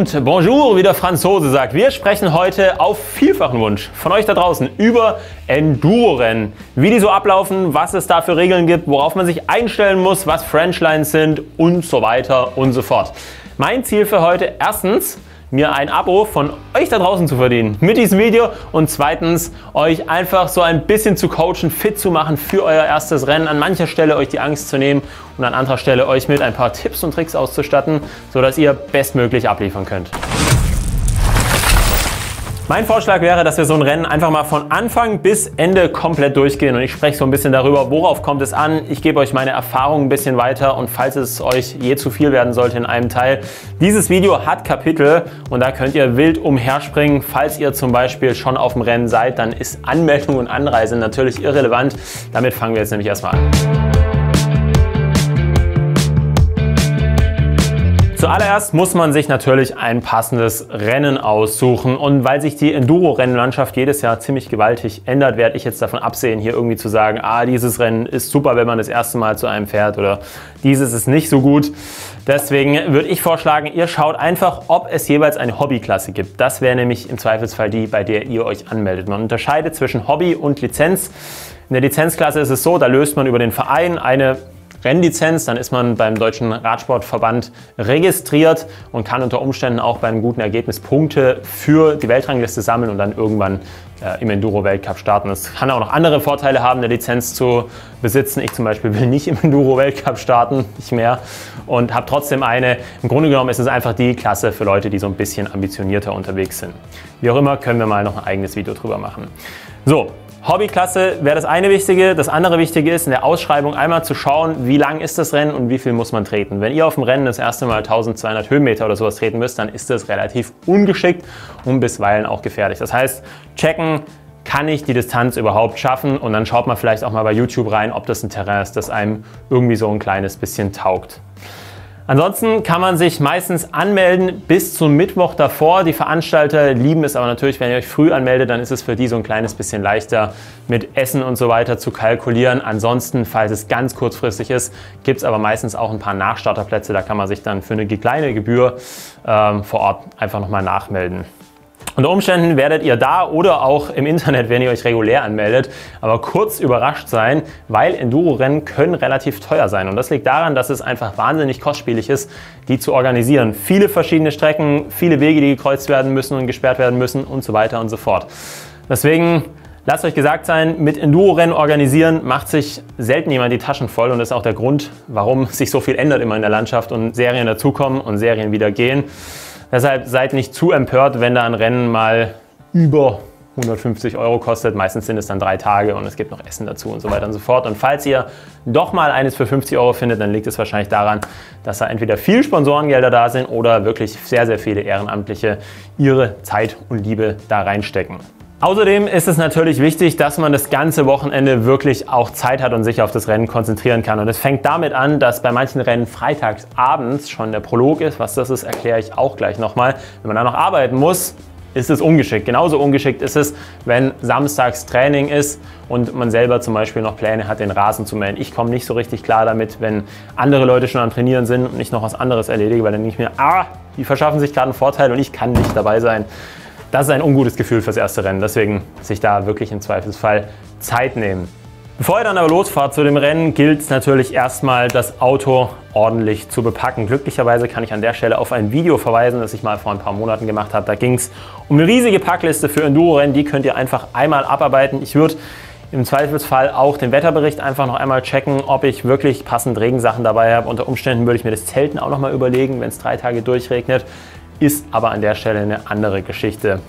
und bonjour, wie der Franzose sagt. Wir sprechen heute auf vielfachen Wunsch von euch da draußen über Enduro-Rennen. Wie die so ablaufen, was es da für Regeln gibt, worauf man sich einstellen muss, was French-Lines sind und so weiter und so fort. Mein Ziel für heute erstens, mir ein Abo von euch da draußen zu verdienen mit diesem Video und zweitens euch einfach so ein bisschen zu coachen, fit zu machen für euer erstes Rennen, an mancher Stelle euch die Angst zu nehmen und an anderer Stelle euch mit ein paar Tipps und Tricks auszustatten, sodass ihr bestmöglich abliefern könnt. Mein Vorschlag wäre, dass wir so ein Rennen einfach mal von Anfang bis Ende komplett durchgehen und ich spreche so ein bisschen darüber, worauf kommt es an. Ich gebe euch meine Erfahrungen ein bisschen weiter und falls es euch je zu viel werden sollte in einem Teil, dieses Video hat Kapitel und da könnt ihr wild umherspringen. Falls ihr zum Beispiel schon auf dem Rennen seid, dann ist Anmeldung und Anreise natürlich irrelevant. Damit fangen wir jetzt nämlich erstmal an. Zuallererst muss man sich natürlich ein passendes Rennen aussuchen und weil sich die Enduro-Rennlandschaft jedes Jahr ziemlich gewaltig ändert, werde ich jetzt davon absehen, hier irgendwie zu sagen, ah, dieses Rennen ist super, wenn man das erste Mal zu einem fährt oder dieses ist nicht so gut. Deswegen würde ich vorschlagen, ihr schaut einfach, ob es jeweils eine Hobbyklasse gibt. Das wäre nämlich im Zweifelsfall die, bei der ihr euch anmeldet. Man unterscheidet zwischen Hobby und Lizenz. In der Lizenzklasse ist es so, da löst man über den Verein eine Rennlizenz, dann ist man beim Deutschen Radsportverband registriert und kann unter Umständen auch bei einem guten Ergebnis Punkte für die Weltrangliste sammeln und dann irgendwann äh, im Enduro-Weltcup starten. Es kann auch noch andere Vorteile haben, eine Lizenz zu besitzen. Ich zum Beispiel will nicht im Enduro-Weltcup starten, nicht mehr, und habe trotzdem eine. Im Grunde genommen ist es einfach die Klasse für Leute, die so ein bisschen ambitionierter unterwegs sind. Wie auch immer, können wir mal noch ein eigenes Video drüber machen. So, Hobbyklasse wäre das eine Wichtige. Das andere Wichtige ist, in der Ausschreibung einmal zu schauen, wie lang ist das Rennen und wie viel muss man treten. Wenn ihr auf dem Rennen das erste Mal 1200 Höhenmeter oder sowas treten müsst, dann ist das relativ ungeschickt und bisweilen auch gefährlich. Das heißt, checken, kann ich die Distanz überhaupt schaffen? Und dann schaut man vielleicht auch mal bei YouTube rein, ob das ein Terrain ist, das einem irgendwie so ein kleines bisschen taugt. Ansonsten kann man sich meistens anmelden bis zum Mittwoch davor. Die Veranstalter lieben es aber natürlich, wenn ihr euch früh anmeldet, dann ist es für die so ein kleines bisschen leichter mit Essen und so weiter zu kalkulieren. Ansonsten, falls es ganz kurzfristig ist, gibt es aber meistens auch ein paar Nachstarterplätze. Da kann man sich dann für eine kleine Gebühr ähm, vor Ort einfach nochmal nachmelden. Unter Umständen werdet ihr da oder auch im Internet, wenn ihr euch regulär anmeldet, aber kurz überrascht sein, weil Enduro-Rennen können relativ teuer sein. Und das liegt daran, dass es einfach wahnsinnig kostspielig ist, die zu organisieren. Viele verschiedene Strecken, viele Wege, die gekreuzt werden müssen und gesperrt werden müssen und so weiter und so fort. Deswegen Lasst euch gesagt sein, mit Enduro-Rennen organisieren macht sich selten jemand die Taschen voll und das ist auch der Grund, warum sich so viel ändert immer in der Landschaft und Serien dazukommen und Serien wieder gehen. Deshalb seid nicht zu empört, wenn da ein Rennen mal über 150 Euro kostet. Meistens sind es dann drei Tage und es gibt noch Essen dazu und so weiter und so fort. Und falls ihr doch mal eines für 50 Euro findet, dann liegt es wahrscheinlich daran, dass da entweder viel Sponsorengelder da sind oder wirklich sehr, sehr viele Ehrenamtliche ihre Zeit und Liebe da reinstecken. Außerdem ist es natürlich wichtig, dass man das ganze Wochenende wirklich auch Zeit hat und sich auf das Rennen konzentrieren kann. Und es fängt damit an, dass bei manchen Rennen freitags abends schon der Prolog ist. Was das ist, erkläre ich auch gleich nochmal. Wenn man da noch arbeiten muss, ist es ungeschickt. Genauso ungeschickt ist es, wenn samstags Training ist und man selber zum Beispiel noch Pläne hat, den Rasen zu mähen. Ich komme nicht so richtig klar damit, wenn andere Leute schon am Trainieren sind und ich noch was anderes erledige, weil dann denke ich mir, ah, die verschaffen sich gerade einen Vorteil und ich kann nicht dabei sein. Das ist ein ungutes Gefühl fürs erste Rennen, deswegen sich da wirklich im Zweifelsfall Zeit nehmen. Bevor ihr dann aber losfahrt zu dem Rennen, gilt es natürlich erstmal, das Auto ordentlich zu bepacken. Glücklicherweise kann ich an der Stelle auf ein Video verweisen, das ich mal vor ein paar Monaten gemacht habe. Da ging es um eine riesige Packliste für Enduro-Rennen. Die könnt ihr einfach einmal abarbeiten. Ich würde im Zweifelsfall auch den Wetterbericht einfach noch einmal checken, ob ich wirklich passend Regensachen dabei habe. Unter Umständen würde ich mir das Zelten auch noch mal überlegen, wenn es drei Tage durchregnet ist aber an der Stelle eine andere Geschichte.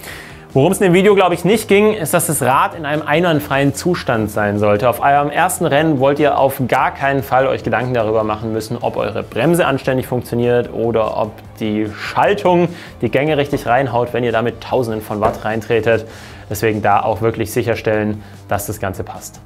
Worum es in dem Video, glaube ich, nicht ging, ist, dass das Rad in einem einwandfreien Zustand sein sollte. Auf eurem ersten Rennen wollt ihr auf gar keinen Fall euch Gedanken darüber machen müssen, ob eure Bremse anständig funktioniert oder ob die Schaltung die Gänge richtig reinhaut, wenn ihr damit Tausenden von Watt reintretet. Deswegen da auch wirklich sicherstellen, dass das Ganze passt.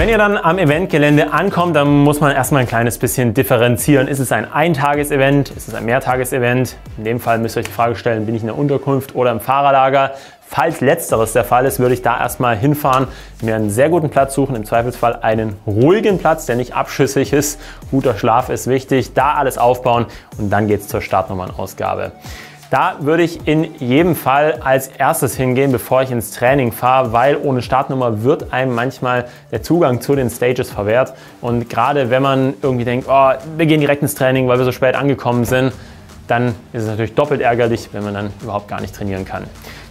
Wenn ihr dann am Eventgelände ankommt, dann muss man erstmal ein kleines bisschen differenzieren. Ist es ein Eintages-Event? Ist es ein Mehrtages-Event? In dem Fall müsst ihr euch die Frage stellen, bin ich in der Unterkunft oder im Fahrerlager? Falls letzteres der Fall ist, würde ich da erstmal hinfahren, mir einen sehr guten Platz suchen, im Zweifelsfall einen ruhigen Platz, der nicht abschüssig ist. Guter Schlaf ist wichtig, da alles aufbauen und dann geht es zur Startnummernausgabe. Da würde ich in jedem Fall als erstes hingehen, bevor ich ins Training fahre, weil ohne Startnummer wird einem manchmal der Zugang zu den Stages verwehrt. Und gerade wenn man irgendwie denkt, oh, wir gehen direkt ins Training, weil wir so spät angekommen sind, dann ist es natürlich doppelt ärgerlich, wenn man dann überhaupt gar nicht trainieren kann.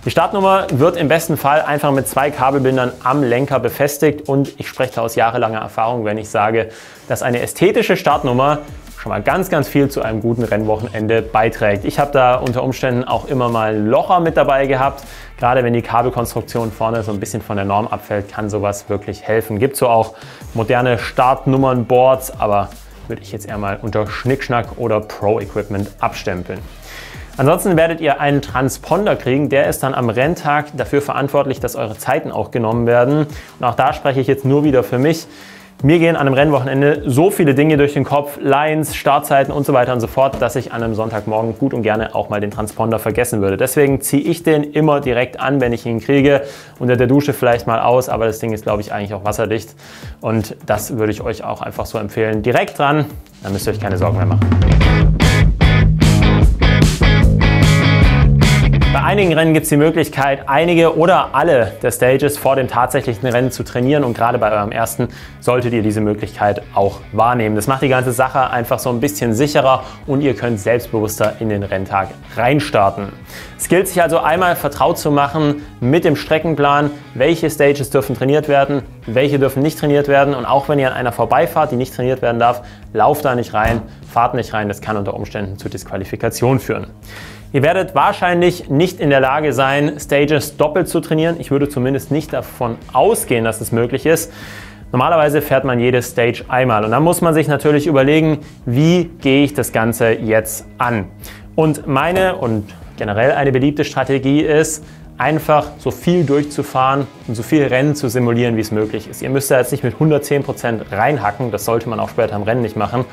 Die Startnummer wird im besten Fall einfach mit zwei Kabelbindern am Lenker befestigt und ich spreche da aus jahrelanger Erfahrung, wenn ich sage, dass eine ästhetische Startnummer schon mal ganz, ganz viel zu einem guten Rennwochenende beiträgt. Ich habe da unter Umständen auch immer mal Locher mit dabei gehabt. Gerade wenn die Kabelkonstruktion vorne so ein bisschen von der Norm abfällt, kann sowas wirklich helfen. Gibt so auch moderne Startnummern-Boards, aber würde ich jetzt eher mal unter Schnickschnack oder Pro-Equipment abstempeln. Ansonsten werdet ihr einen Transponder kriegen, der ist dann am Renntag dafür verantwortlich, dass eure Zeiten auch genommen werden. Und auch da spreche ich jetzt nur wieder für mich. Mir gehen an einem Rennwochenende so viele Dinge durch den Kopf, Lines, Startzeiten und so weiter und so fort, dass ich an einem Sonntagmorgen gut und gerne auch mal den Transponder vergessen würde. Deswegen ziehe ich den immer direkt an, wenn ich ihn kriege. Unter der Dusche vielleicht mal aus, aber das Ding ist, glaube ich, eigentlich auch wasserdicht. Und das würde ich euch auch einfach so empfehlen. Direkt dran, dann müsst ihr euch keine Sorgen mehr machen. Bei einigen Rennen gibt es die Möglichkeit, einige oder alle der Stages vor dem tatsächlichen Rennen zu trainieren und gerade bei eurem ersten solltet ihr diese Möglichkeit auch wahrnehmen. Das macht die ganze Sache einfach so ein bisschen sicherer und ihr könnt selbstbewusster in den Renntag reinstarten. Es gilt sich also einmal vertraut zu machen mit dem Streckenplan, welche Stages dürfen trainiert werden, welche dürfen nicht trainiert werden und auch wenn ihr an einer vorbeifahrt, die nicht trainiert werden darf, lauft da nicht rein, fahrt nicht rein, das kann unter Umständen zu Disqualifikation führen. Ihr werdet wahrscheinlich nicht in der Lage sein, Stages doppelt zu trainieren. Ich würde zumindest nicht davon ausgehen, dass es möglich ist. Normalerweise fährt man jede Stage einmal und dann muss man sich natürlich überlegen, wie gehe ich das Ganze jetzt an. Und meine und generell eine beliebte Strategie ist, einfach so viel durchzufahren und so viel Rennen zu simulieren, wie es möglich ist. Ihr müsst da jetzt nicht mit 110% reinhacken, das sollte man auch später im Rennen nicht machen,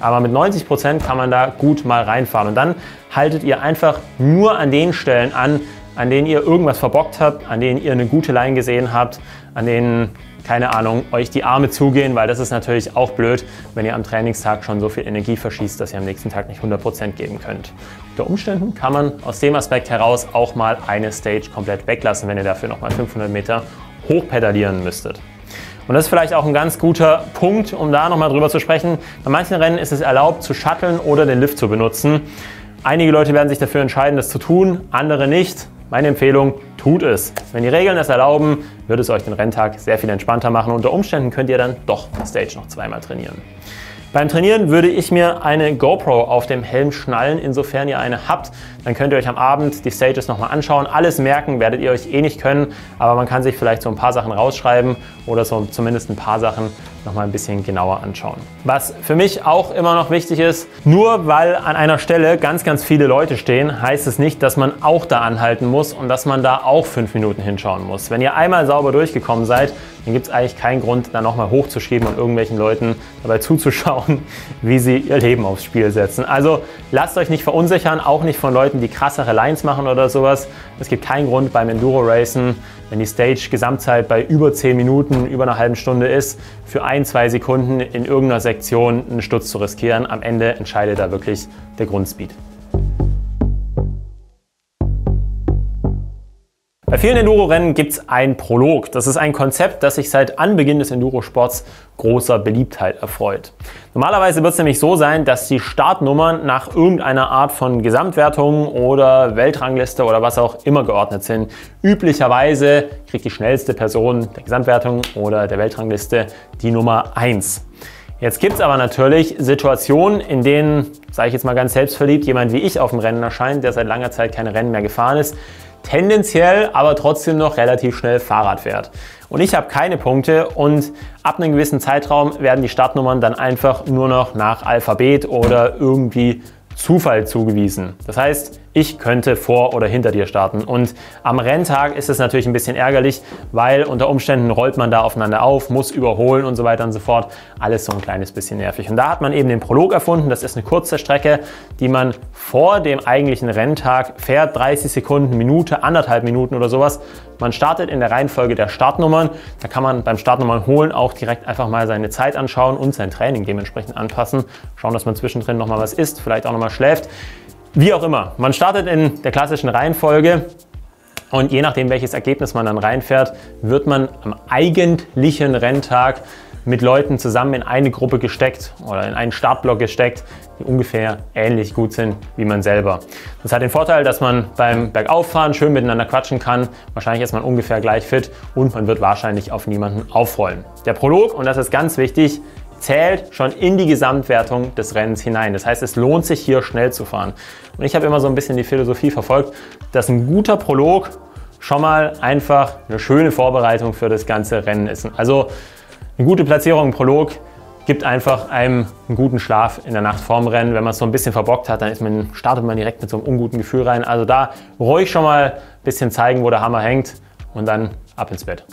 aber mit 90 Prozent kann man da gut mal reinfahren. Und dann haltet ihr einfach nur an den Stellen an, an denen ihr irgendwas verbockt habt, an denen ihr eine gute Line gesehen habt, an denen, keine Ahnung, euch die Arme zugehen, weil das ist natürlich auch blöd, wenn ihr am Trainingstag schon so viel Energie verschießt, dass ihr am nächsten Tag nicht 100 Prozent geben könnt. Unter Umständen kann man aus dem Aspekt heraus auch mal eine Stage komplett weglassen, wenn ihr dafür nochmal 500 Meter hochpedalieren müsstet. Und das ist vielleicht auch ein ganz guter Punkt, um da nochmal drüber zu sprechen. Bei manchen Rennen ist es erlaubt, zu shutteln oder den Lift zu benutzen. Einige Leute werden sich dafür entscheiden, das zu tun, andere nicht. Meine Empfehlung, tut es. Wenn die Regeln es erlauben, wird es euch den Renntag sehr viel entspannter machen. Unter Umständen könnt ihr dann doch Stage noch zweimal trainieren. Beim Trainieren würde ich mir eine GoPro auf dem Helm schnallen, insofern ihr eine habt. Dann könnt ihr euch am Abend die Stages nochmal anschauen. Alles merken werdet ihr euch eh nicht können, aber man kann sich vielleicht so ein paar Sachen rausschreiben oder so zumindest ein paar Sachen nochmal ein bisschen genauer anschauen. Was für mich auch immer noch wichtig ist, nur weil an einer Stelle ganz, ganz viele Leute stehen, heißt es nicht, dass man auch da anhalten muss und dass man da auch fünf Minuten hinschauen muss. Wenn ihr einmal sauber durchgekommen seid, dann gibt es eigentlich keinen Grund, da nochmal hochzuschieben und irgendwelchen Leuten dabei zuzuschauen, wie sie ihr Leben aufs Spiel setzen. Also lasst euch nicht verunsichern, auch nicht von Leuten, die krassere Lines machen oder sowas. Es gibt keinen Grund beim Enduro-Racen, wenn die Stage-Gesamtzeit bei über 10 Minuten, über einer halben Stunde ist, für ein, zwei Sekunden in irgendeiner Sektion einen Sturz zu riskieren. Am Ende entscheidet da wirklich der Grundspeed. Bei vielen Enduro-Rennen gibt es ein Prolog. Das ist ein Konzept, das sich seit Anbeginn des Enduro-Sports großer Beliebtheit erfreut. Normalerweise wird es nämlich so sein, dass die Startnummern nach irgendeiner Art von Gesamtwertung oder Weltrangliste oder was auch immer geordnet sind. Üblicherweise kriegt die schnellste Person der Gesamtwertung oder der Weltrangliste die Nummer 1. Jetzt gibt es aber natürlich Situationen, in denen, sage ich jetzt mal ganz selbstverliebt, jemand wie ich auf dem Rennen erscheint, der seit langer Zeit keine Rennen mehr gefahren ist, tendenziell aber trotzdem noch relativ schnell Fahrrad fährt. Und ich habe keine Punkte und ab einem gewissen Zeitraum werden die Startnummern dann einfach nur noch nach Alphabet oder irgendwie Zufall zugewiesen. Das heißt, ich könnte vor oder hinter dir starten. Und am Renntag ist es natürlich ein bisschen ärgerlich, weil unter Umständen rollt man da aufeinander auf, muss überholen und so weiter und so fort. Alles so ein kleines bisschen nervig. Und da hat man eben den Prolog erfunden. Das ist eine kurze Strecke, die man vor dem eigentlichen Renntag fährt. 30 Sekunden, Minute, anderthalb Minuten oder sowas. Man startet in der Reihenfolge der Startnummern. Da kann man beim Startnummern holen auch direkt einfach mal seine Zeit anschauen und sein Training dementsprechend anpassen. Schauen, dass man zwischendrin nochmal was isst, vielleicht auch nochmal schläft. Wie auch immer, man startet in der klassischen Reihenfolge und je nachdem, welches Ergebnis man dann reinfährt, wird man am eigentlichen Renntag mit Leuten zusammen in eine Gruppe gesteckt oder in einen Startblock gesteckt, die ungefähr ähnlich gut sind wie man selber. Das hat den Vorteil, dass man beim Bergauffahren schön miteinander quatschen kann. Wahrscheinlich ist man ungefähr gleich fit und man wird wahrscheinlich auf niemanden aufrollen. Der Prolog, und das ist ganz wichtig, zählt schon in die Gesamtwertung des Rennens hinein. Das heißt, es lohnt sich hier schnell zu fahren. Und ich habe immer so ein bisschen die Philosophie verfolgt, dass ein guter Prolog schon mal einfach eine schöne Vorbereitung für das ganze Rennen ist. Also eine gute Platzierung im Prolog gibt einfach einem einen guten Schlaf in der Nacht vorm Rennen. Wenn man es so ein bisschen verbockt hat, dann man, startet man direkt mit so einem unguten Gefühl rein. Also da ruhig schon mal ein bisschen zeigen, wo der Hammer hängt und dann ab ins Bett.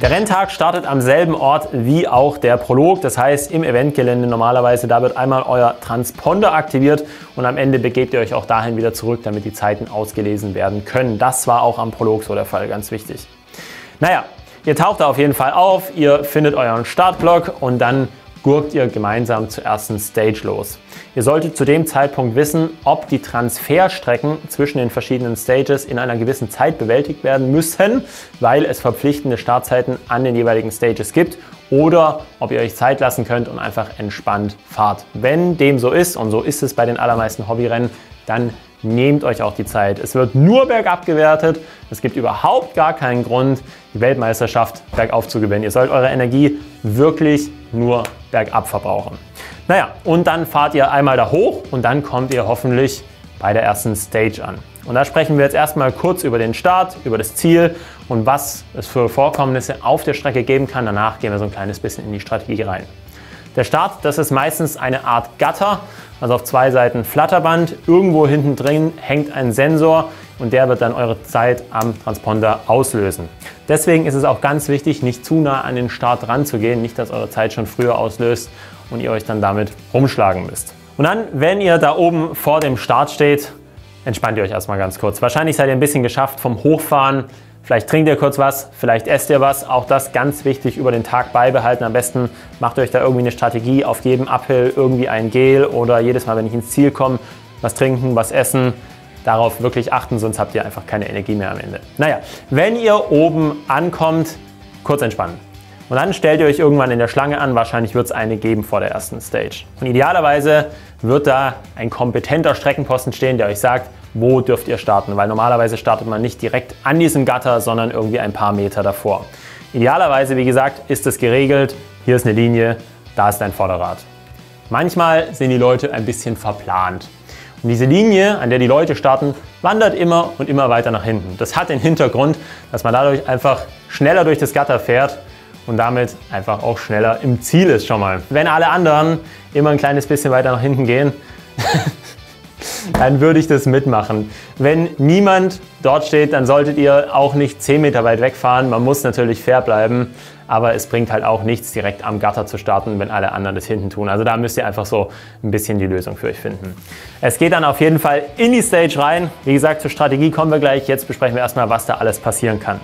Der Renntag startet am selben Ort wie auch der Prolog, das heißt im Eventgelände normalerweise. Da wird einmal euer Transponder aktiviert und am Ende begebt ihr euch auch dahin wieder zurück, damit die Zeiten ausgelesen werden können. Das war auch am Prolog so der Fall, ganz wichtig. Naja, ihr taucht da auf jeden Fall auf, ihr findet euren Startblock und dann gurkt ihr gemeinsam zur ersten Stage los. Ihr solltet zu dem Zeitpunkt wissen, ob die Transferstrecken zwischen den verschiedenen Stages in einer gewissen Zeit bewältigt werden müssen, weil es verpflichtende Startzeiten an den jeweiligen Stages gibt oder ob ihr euch Zeit lassen könnt und einfach entspannt fahrt. Wenn dem so ist, und so ist es bei den allermeisten Hobbyrennen, dann nehmt euch auch die Zeit. Es wird nur bergab gewertet. Es gibt überhaupt gar keinen Grund, die Weltmeisterschaft bergauf zu gewinnen. Ihr sollt eure Energie wirklich nur bergab verbrauchen. Naja, und dann fahrt ihr einmal da hoch und dann kommt ihr hoffentlich bei der ersten Stage an. Und da sprechen wir jetzt erstmal kurz über den Start, über das Ziel und was es für Vorkommnisse auf der Strecke geben kann. Danach gehen wir so ein kleines bisschen in die Strategie rein. Der Start, das ist meistens eine Art Gatter, also auf zwei Seiten Flatterband. Irgendwo hinten drin hängt ein Sensor und der wird dann eure Zeit am Transponder auslösen. Deswegen ist es auch ganz wichtig, nicht zu nah an den Start ranzugehen, nicht dass eure Zeit schon früher auslöst und ihr euch dann damit rumschlagen müsst. Und dann, wenn ihr da oben vor dem Start steht, entspannt ihr euch erstmal ganz kurz. Wahrscheinlich seid ihr ein bisschen geschafft vom Hochfahren Vielleicht trinkt ihr kurz was, vielleicht esst ihr was. Auch das ganz wichtig über den Tag beibehalten. Am besten macht euch da irgendwie eine Strategie. Auf jedem Uphill irgendwie ein Gel oder jedes Mal, wenn ich ins Ziel komme, was trinken, was essen. Darauf wirklich achten, sonst habt ihr einfach keine Energie mehr am Ende. Naja, wenn ihr oben ankommt, kurz entspannen. Und dann stellt ihr euch irgendwann in der Schlange an. Wahrscheinlich wird es eine geben vor der ersten Stage. Und idealerweise wird da ein kompetenter Streckenposten stehen, der euch sagt, wo dürft ihr starten, weil normalerweise startet man nicht direkt an diesem Gatter, sondern irgendwie ein paar Meter davor. Idealerweise, wie gesagt, ist es geregelt, hier ist eine Linie, da ist dein Vorderrad. Manchmal sind die Leute ein bisschen verplant. Und diese Linie, an der die Leute starten, wandert immer und immer weiter nach hinten. Das hat den Hintergrund, dass man dadurch einfach schneller durch das Gatter fährt und damit einfach auch schneller im Ziel ist schon mal. Wenn alle anderen immer ein kleines bisschen weiter nach hinten gehen, dann würde ich das mitmachen. Wenn niemand dort steht, dann solltet ihr auch nicht 10 Meter weit wegfahren. Man muss natürlich fair bleiben, aber es bringt halt auch nichts, direkt am Gatter zu starten, wenn alle anderen das hinten tun. Also da müsst ihr einfach so ein bisschen die Lösung für euch finden. Es geht dann auf jeden Fall in die Stage rein. Wie gesagt, zur Strategie kommen wir gleich. Jetzt besprechen wir erstmal, was da alles passieren kann.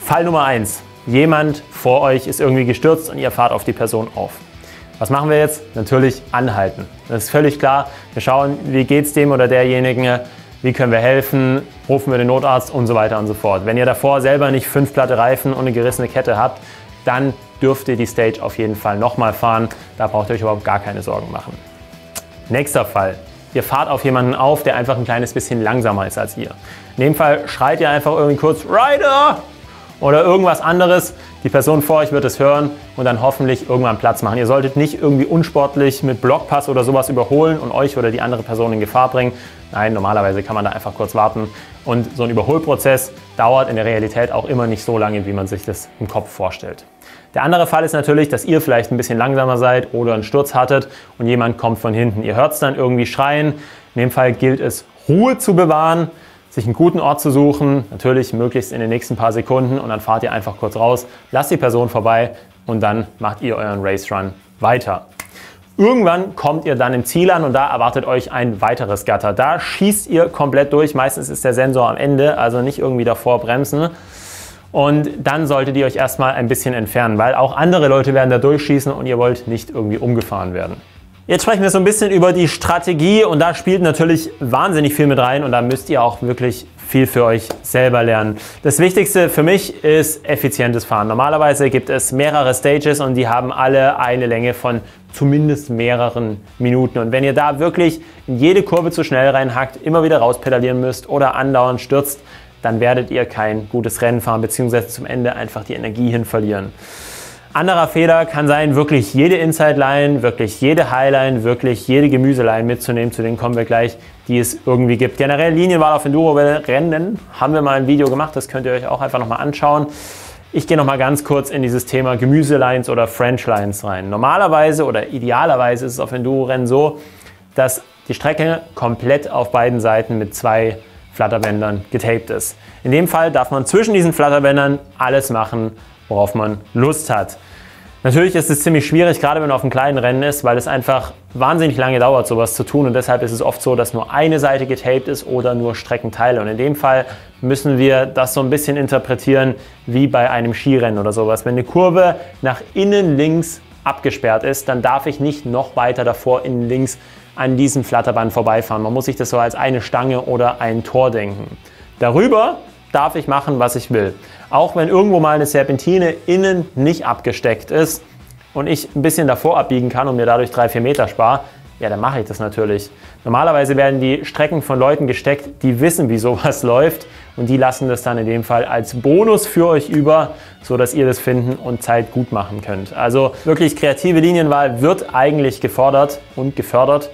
Fall Nummer 1. Jemand vor euch ist irgendwie gestürzt und ihr fahrt auf die Person auf. Was machen wir jetzt? Natürlich anhalten. Das ist völlig klar. Wir schauen, wie geht es dem oder derjenigen, wie können wir helfen, rufen wir den Notarzt und so weiter und so fort. Wenn ihr davor selber nicht fünf platte Reifen und eine gerissene Kette habt, dann dürft ihr die Stage auf jeden Fall nochmal fahren. Da braucht ihr euch überhaupt gar keine Sorgen machen. Nächster Fall. Ihr fahrt auf jemanden auf, der einfach ein kleines bisschen langsamer ist als ihr. In dem Fall schreit ihr einfach irgendwie kurz Rider oder irgendwas anderes. Die Person vor euch wird es hören und dann hoffentlich irgendwann Platz machen. Ihr solltet nicht irgendwie unsportlich mit Blockpass oder sowas überholen und euch oder die andere Person in Gefahr bringen. Nein, normalerweise kann man da einfach kurz warten. Und so ein Überholprozess dauert in der Realität auch immer nicht so lange, wie man sich das im Kopf vorstellt. Der andere Fall ist natürlich, dass ihr vielleicht ein bisschen langsamer seid oder einen Sturz hattet und jemand kommt von hinten. Ihr hört es dann irgendwie schreien. In dem Fall gilt es, Ruhe zu bewahren, sich einen guten Ort zu suchen, natürlich möglichst in den nächsten paar Sekunden und dann fahrt ihr einfach kurz raus, lasst die Person vorbei und dann macht ihr euren Race Run weiter. Irgendwann kommt ihr dann im Ziel an und da erwartet euch ein weiteres Gatter. Da schießt ihr komplett durch. Meistens ist der Sensor am Ende, also nicht irgendwie davor bremsen. Und dann solltet ihr euch erstmal ein bisschen entfernen, weil auch andere Leute werden da durchschießen und ihr wollt nicht irgendwie umgefahren werden. Jetzt sprechen wir so ein bisschen über die Strategie und da spielt natürlich wahnsinnig viel mit rein und da müsst ihr auch wirklich viel für euch selber lernen. Das Wichtigste für mich ist effizientes Fahren. Normalerweise gibt es mehrere Stages und die haben alle eine Länge von zumindest mehreren Minuten. Und wenn ihr da wirklich in jede Kurve zu schnell reinhackt, immer wieder rauspedalieren müsst oder andauernd stürzt, dann werdet ihr kein gutes Rennen fahren, beziehungsweise zum Ende einfach die Energie hin verlieren. Anderer Fehler kann sein, wirklich jede Inside-Line, wirklich jede Highline, wirklich jede Gemüseline mitzunehmen. Zu denen kommen wir gleich, die es irgendwie gibt. Generell Linienwahl auf Enduro-Rennen haben wir mal ein Video gemacht, das könnt ihr euch auch einfach nochmal anschauen. Ich gehe nochmal ganz kurz in dieses Thema Gemüselines oder French-Lines rein. Normalerweise oder idealerweise ist es auf Enduro-Rennen so, dass die Strecke komplett auf beiden Seiten mit zwei Flatterbändern getaped ist. In dem Fall darf man zwischen diesen Flatterbändern alles machen, worauf man Lust hat. Natürlich ist es ziemlich schwierig, gerade wenn man auf einem kleinen Rennen ist, weil es einfach wahnsinnig lange dauert, sowas zu tun. Und deshalb ist es oft so, dass nur eine Seite getaped ist oder nur Streckenteile. Und in dem Fall müssen wir das so ein bisschen interpretieren wie bei einem Skirennen oder sowas. Wenn eine Kurve nach innen links abgesperrt ist, dann darf ich nicht noch weiter davor innen links an diesem Flatterband vorbeifahren. Man muss sich das so als eine Stange oder ein Tor denken. Darüber darf ich machen, was ich will. Auch wenn irgendwo mal eine Serpentine innen nicht abgesteckt ist und ich ein bisschen davor abbiegen kann und mir dadurch 3-4 Meter spare, ja, dann mache ich das natürlich. Normalerweise werden die Strecken von Leuten gesteckt, die wissen, wie sowas läuft und die lassen das dann in dem Fall als Bonus für euch über, sodass ihr das finden und Zeit gut machen könnt. Also wirklich kreative Linienwahl wird eigentlich gefordert und gefördert.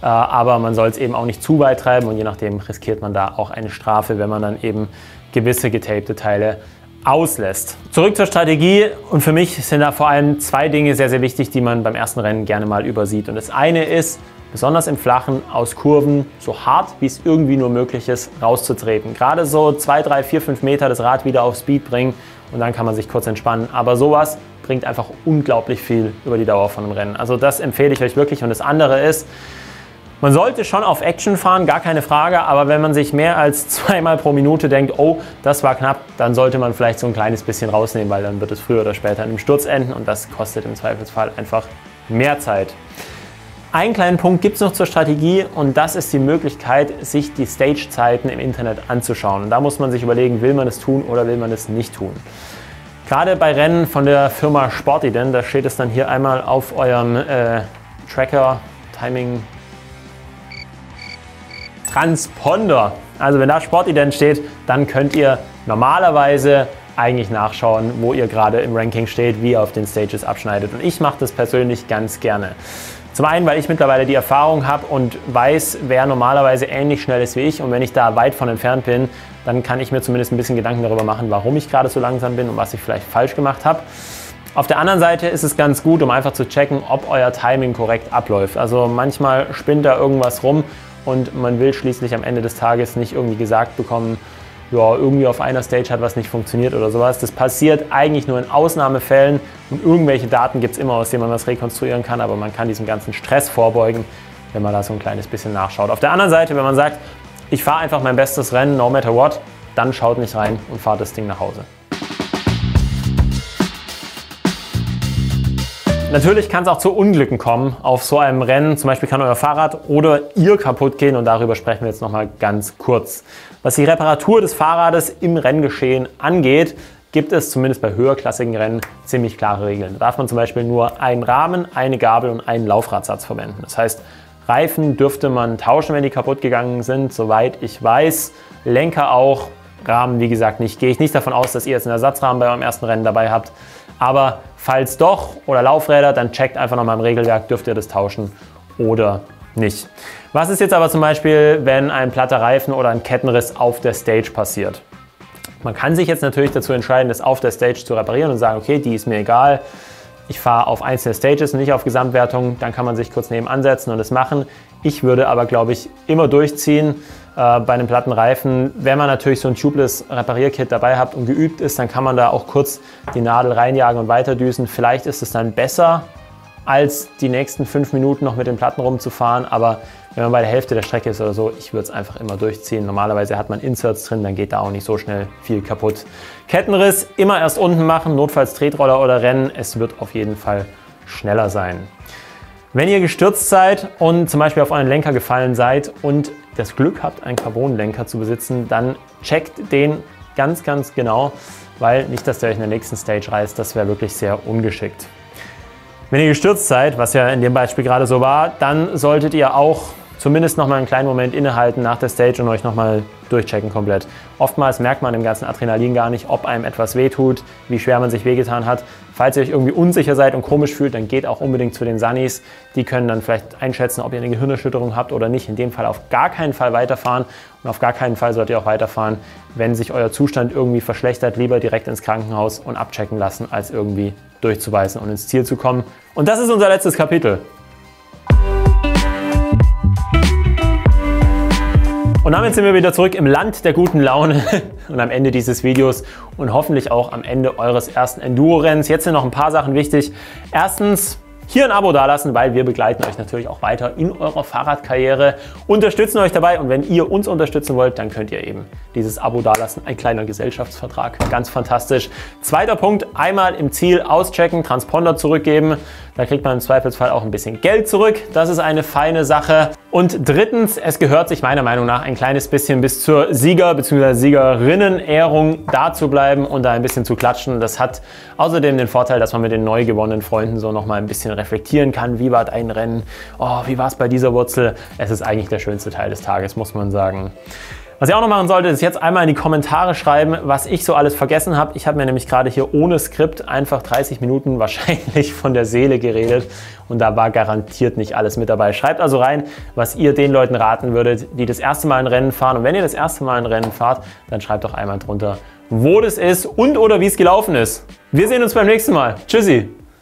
Äh, aber man soll es eben auch nicht zu weit treiben und je nachdem riskiert man da auch eine Strafe, wenn man dann eben gewisse getapte Teile auslässt. Zurück zur Strategie und für mich sind da vor allem zwei Dinge sehr, sehr wichtig, die man beim ersten Rennen gerne mal übersieht. Und das eine ist, besonders im Flachen aus Kurven so hart wie es irgendwie nur möglich ist, rauszutreten. Gerade so 2, 3, 4, 5 Meter das Rad wieder auf Speed bringen und dann kann man sich kurz entspannen. Aber sowas bringt einfach unglaublich viel über die Dauer von einem Rennen. Also das empfehle ich euch wirklich. Und das andere ist, man sollte schon auf Action fahren, gar keine Frage, aber wenn man sich mehr als zweimal pro Minute denkt, oh, das war knapp, dann sollte man vielleicht so ein kleines bisschen rausnehmen, weil dann wird es früher oder später in einem Sturz enden und das kostet im Zweifelsfall einfach mehr Zeit. Einen kleinen Punkt gibt es noch zur Strategie und das ist die Möglichkeit, sich die Stage-Zeiten im Internet anzuschauen. Und da muss man sich überlegen, will man es tun oder will man es nicht tun. Gerade bei Rennen von der Firma Sportident, da steht es dann hier einmal auf eurem äh, Tracker, Timing Transponder. Also wenn da Sportident steht, dann könnt ihr normalerweise eigentlich nachschauen, wo ihr gerade im Ranking steht, wie ihr auf den Stages abschneidet. Und ich mache das persönlich ganz gerne. Zum einen, weil ich mittlerweile die Erfahrung habe und weiß, wer normalerweise ähnlich schnell ist wie ich. Und wenn ich da weit von entfernt bin, dann kann ich mir zumindest ein bisschen Gedanken darüber machen, warum ich gerade so langsam bin und was ich vielleicht falsch gemacht habe. Auf der anderen Seite ist es ganz gut, um einfach zu checken, ob euer Timing korrekt abläuft. Also manchmal spinnt da irgendwas rum und man will schließlich am Ende des Tages nicht irgendwie gesagt bekommen, ja, irgendwie auf einer Stage hat was nicht funktioniert oder sowas. Das passiert eigentlich nur in Ausnahmefällen und irgendwelche Daten gibt es immer, aus denen man was rekonstruieren kann, aber man kann diesem ganzen Stress vorbeugen, wenn man da so ein kleines bisschen nachschaut. Auf der anderen Seite, wenn man sagt, ich fahre einfach mein bestes Rennen, no matter what, dann schaut nicht rein und fahrt das Ding nach Hause. Natürlich kann es auch zu Unglücken kommen auf so einem Rennen. Zum Beispiel kann euer Fahrrad oder ihr kaputt gehen und darüber sprechen wir jetzt nochmal ganz kurz. Was die Reparatur des Fahrrades im Renngeschehen angeht, gibt es zumindest bei höherklassigen Rennen ziemlich klare Regeln. Da darf man zum Beispiel nur einen Rahmen, eine Gabel und einen Laufradsatz verwenden. Das heißt, Reifen dürfte man tauschen, wenn die kaputt gegangen sind, soweit ich weiß. Lenker auch, Rahmen wie gesagt nicht. Gehe ich nicht davon aus, dass ihr jetzt einen Ersatzrahmen bei eurem ersten Rennen dabei habt. Aber falls doch oder Laufräder, dann checkt einfach nochmal im Regelwerk, dürft ihr das tauschen oder nicht. Was ist jetzt aber zum Beispiel, wenn ein platter Reifen oder ein Kettenriss auf der Stage passiert? Man kann sich jetzt natürlich dazu entscheiden, das auf der Stage zu reparieren und sagen, okay, die ist mir egal. Ich fahre auf einzelne Stages und nicht auf Gesamtwertung. Dann kann man sich kurz nebenan setzen und das machen. Ich würde aber, glaube ich, immer durchziehen äh, bei einem platten Reifen. Wenn man natürlich so ein tubeless Reparierkit dabei hat und geübt ist, dann kann man da auch kurz die Nadel reinjagen und weiterdüsen. Vielleicht ist es dann besser, als die nächsten fünf Minuten noch mit den Platten rumzufahren. Aber wenn man bei der Hälfte der Strecke ist oder so, ich würde es einfach immer durchziehen. Normalerweise hat man Inserts drin, dann geht da auch nicht so schnell viel kaputt. Kettenriss immer erst unten machen, notfalls Tretroller oder Rennen. Es wird auf jeden Fall schneller sein. Wenn ihr gestürzt seid und zum Beispiel auf euren Lenker gefallen seid und das Glück habt, einen Carbonlenker zu besitzen, dann checkt den ganz, ganz genau, weil nicht, dass der euch in der nächsten Stage reißt, das wäre wirklich sehr ungeschickt. Wenn ihr gestürzt seid, was ja in dem Beispiel gerade so war, dann solltet ihr auch zumindest noch mal einen kleinen Moment innehalten nach der Stage und euch noch mal durchchecken komplett. Oftmals merkt man im ganzen Adrenalin gar nicht, ob einem etwas wehtut, wie schwer man sich wehgetan hat. Falls ihr euch irgendwie unsicher seid und komisch fühlt, dann geht auch unbedingt zu den Sunnies. Die können dann vielleicht einschätzen, ob ihr eine Gehirnerschütterung habt oder nicht. In dem Fall auf gar keinen Fall weiterfahren und auf gar keinen Fall solltet ihr auch weiterfahren, wenn sich euer Zustand irgendwie verschlechtert, lieber direkt ins Krankenhaus und abchecken lassen, als irgendwie durchzubeißen und ins Ziel zu kommen. Und das ist unser letztes Kapitel. Und damit sind wir wieder zurück im Land der guten Laune und am Ende dieses Videos und hoffentlich auch am Ende eures ersten Enduro-Rennens. Jetzt sind noch ein paar Sachen wichtig. Erstens, hier ein Abo dalassen, weil wir begleiten euch natürlich auch weiter in eurer Fahrradkarriere, unterstützen euch dabei und wenn ihr uns unterstützen wollt, dann könnt ihr eben dieses Abo dalassen. Ein kleiner Gesellschaftsvertrag, ganz fantastisch. Zweiter Punkt, einmal im Ziel auschecken, Transponder zurückgeben. Da kriegt man im Zweifelsfall auch ein bisschen Geld zurück. Das ist eine feine Sache. Und drittens, es gehört sich meiner Meinung nach ein kleines bisschen bis zur Sieger- bzw. Siegerinnen-Ehrung da zu bleiben und da ein bisschen zu klatschen. Das hat außerdem den Vorteil, dass man mit den neu gewonnenen Freunden so nochmal ein bisschen reflektieren kann. Wie war dein Rennen? Oh, wie war es bei dieser Wurzel? Es ist eigentlich der schönste Teil des Tages, muss man sagen. Was ihr auch noch machen solltet, ist jetzt einmal in die Kommentare schreiben, was ich so alles vergessen habe. Ich habe mir nämlich gerade hier ohne Skript einfach 30 Minuten wahrscheinlich von der Seele geredet und da war garantiert nicht alles mit dabei. Schreibt also rein, was ihr den Leuten raten würdet, die das erste Mal ein Rennen fahren. Und wenn ihr das erste Mal ein Rennen fahrt, dann schreibt doch einmal drunter, wo das ist und oder wie es gelaufen ist. Wir sehen uns beim nächsten Mal. Tschüssi!